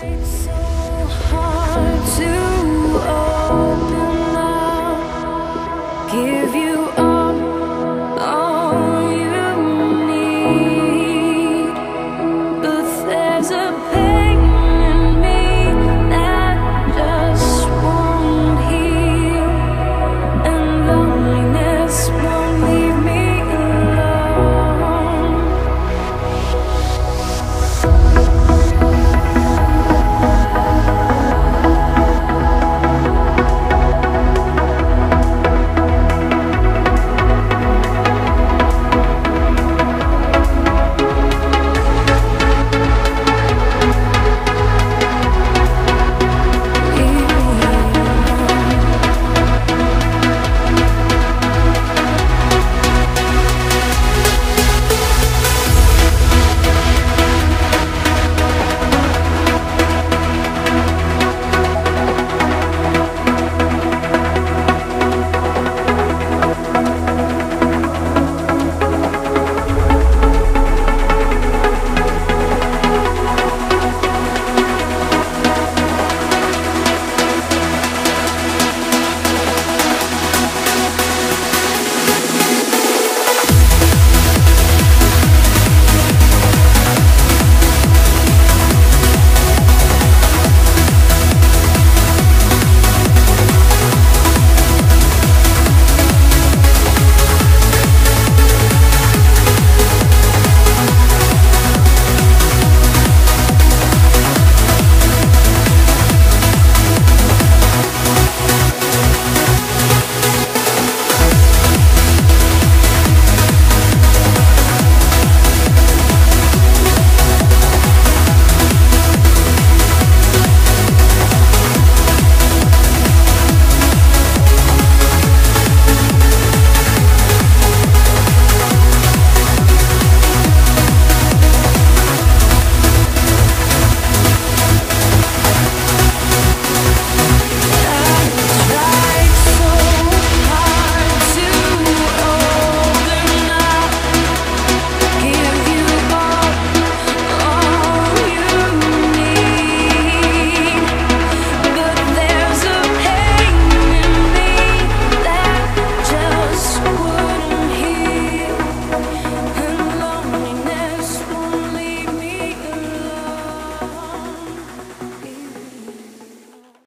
It's so hard to